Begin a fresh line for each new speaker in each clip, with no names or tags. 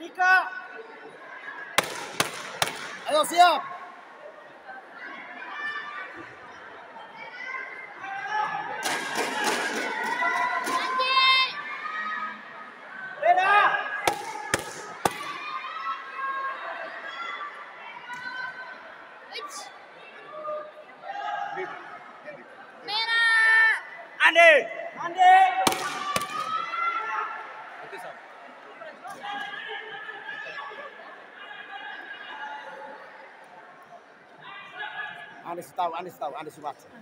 pica. Allez, Siap. Andy!
Andy!
Andi tahu, Andi tahu, Andi Sumatera.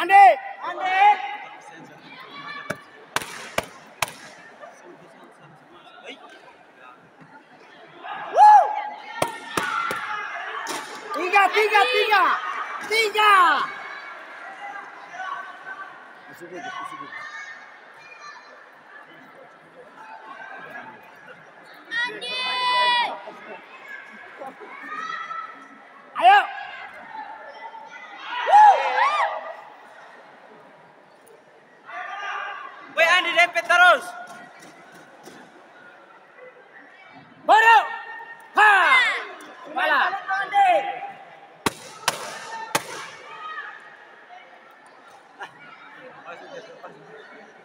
Andi, Andi. Woo! Tiga, tiga, tiga, tiga. 쓰고 놓고
쓰고 안돼
아야!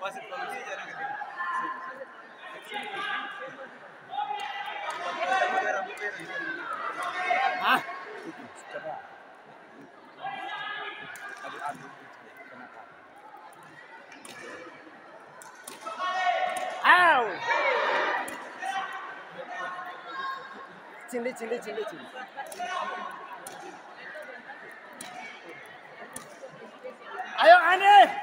बस
कॉलेज ही जाने के
हाँ Ow! Cili, cili. Ayo, aneh!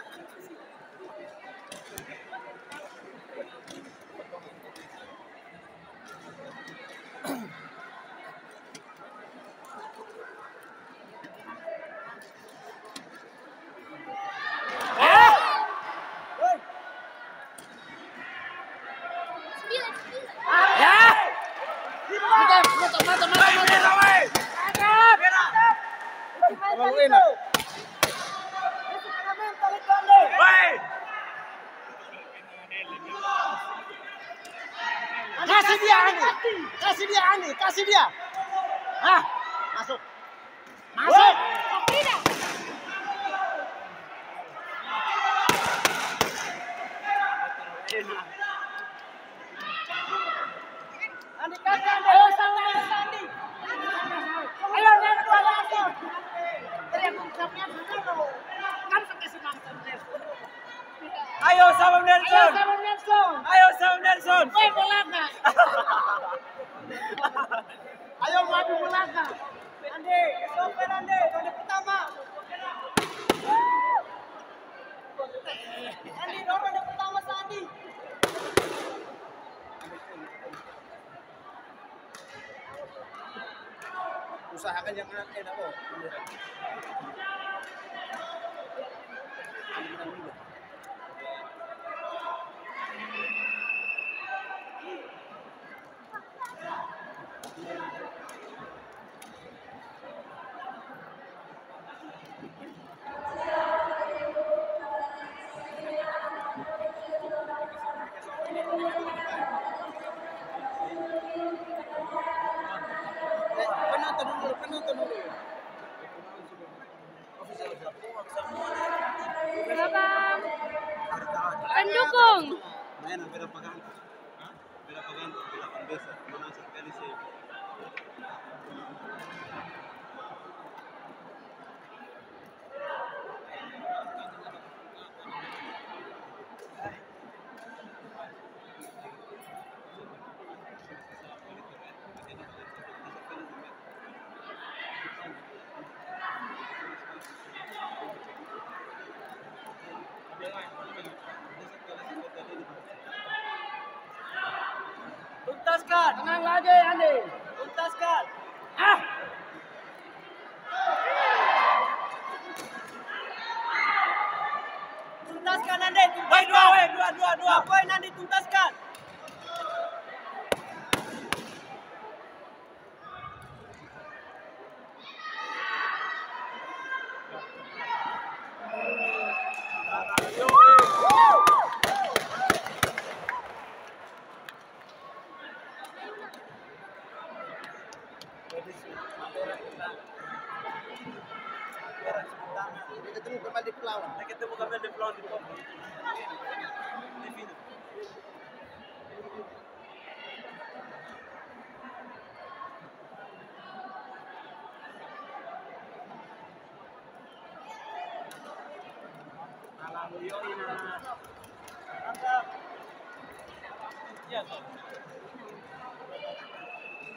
Mantap. Kasih dia Ani. Kasih dia Ani, kasih dia. Ah, masuk. Masuk.
Tidak
kasih Andi. Ayo Sandi, Sandi. Ayo Andi langsung. Tadi aku ucapnya dulu. Kan sampai senang
Ayo sama
Ayo
Nelson.
sama Nelson.
Ayo sama Nelson.
Woi. Ayo maju Belanda. Andi, sopir Andi, ronde pertama. Andi, ronde pertama Sandi. Usahakan yang enak enak kok.
Pendukung.
Main berapa ganti? Berapa ganti? Delapan besar. Mana sekali sih? Tuntaskan. Tenang lagi Andi.
Mukamal di Pelawan.
Kita Mukamal di Pelawan di Papua.